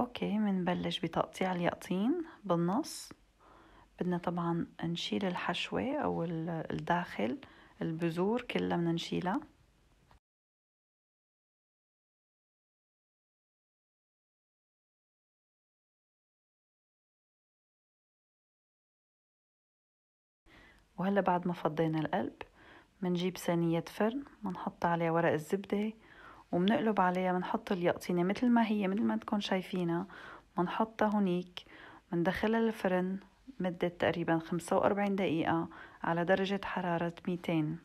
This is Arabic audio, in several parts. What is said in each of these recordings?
أوكي منبلش بتقطيع اليقطين بالنص. بدنا طبعا نشيل الحشوة أو الداخل البذور كلها بدنا نشيلها وهلا بعد ما فضينا القلب منجيب صينية فرن منحط عليها ورق الزبدة ومنقلب عليها منحط اليقطينة مثل ما هي مثل ما انتكم شايفينها. منحطها هونيك مندخلها الفرن مدة تقريبا خمسة وأربعين دقيقة على درجة حرارة ميتين.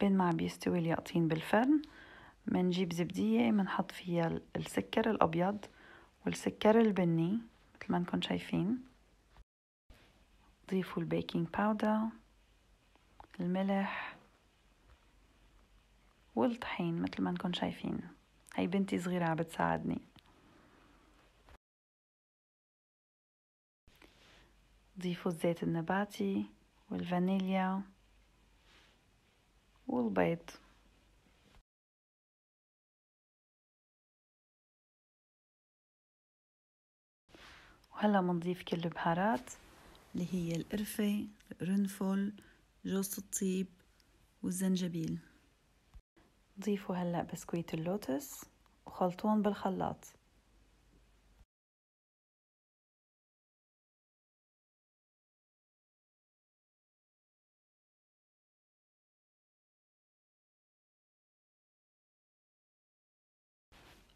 بين ما بيستوي اليقطين بالفرن منجيب زبدية منحط فيها السكر الأبيض والسكر البني مثل ما انكم شايفين. ضيفوا ال baking powder الملح والطحين مثل ما انكم شايفين. هاي بنتي صغيرة عم بتساعدني. ضيفوا الزيت النباتي والفانيليا والبيض. وهلا منضيف كل البهارات. اللي هي القرفة القرنفل جوز الطيب والزنجبيل. ضيفوا هلا بسكويت اللوتس وخلطون بالخلاط.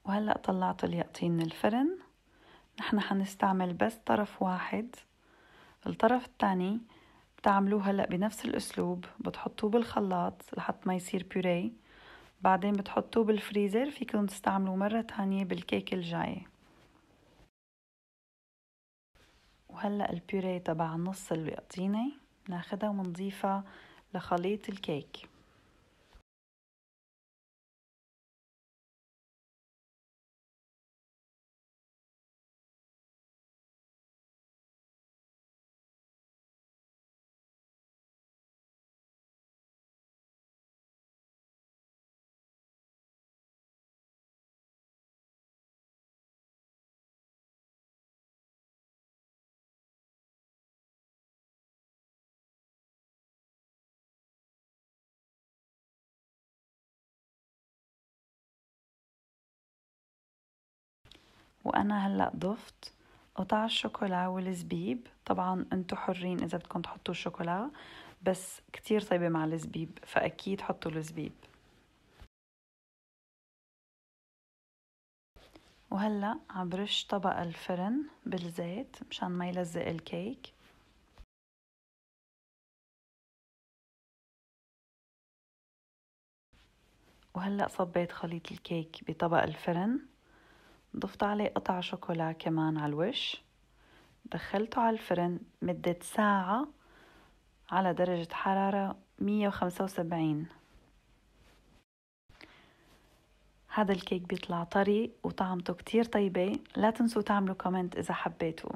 وهلأ طلعت اليقطين من الفرن. نحن حنستعمل بس طرف واحد. الطرف الثاني بتعملوه هلأ بنفس الأسلوب بتحطوه بالخلاط لحد ما يصير بيوري بعدين بتحطوه بالفريزر فيكم تستعملوه مرة تانية بالكيك الجاي. وهلأ البيوري تبع النص اليقطينة ناخدها ونضيفها لخليط الكيك. وأنا هلأ ضفت قطع الشوكولا والزبيب. طبعا أنتو حرين إذا بدكم تحطوا الشوكولا بس كتير طيبة مع الزبيب فأكيد حطوا الزبيب. وهلأ عم برش طبق الفرن بالزيت مشان ما يلزق الكيك. وهلأ صبيت خليط الكيك بطبق الفرن. ضفت عليه قطع شوكولا كمان على الوش. دخلته على الفرن مدة ساعة على درجة حرارة مية وخمسة وسبعين. هذا الكيك بيطلع طري وطعمته كتير طيبة. لا تنسوا تعملوا comment إذا حبيتوا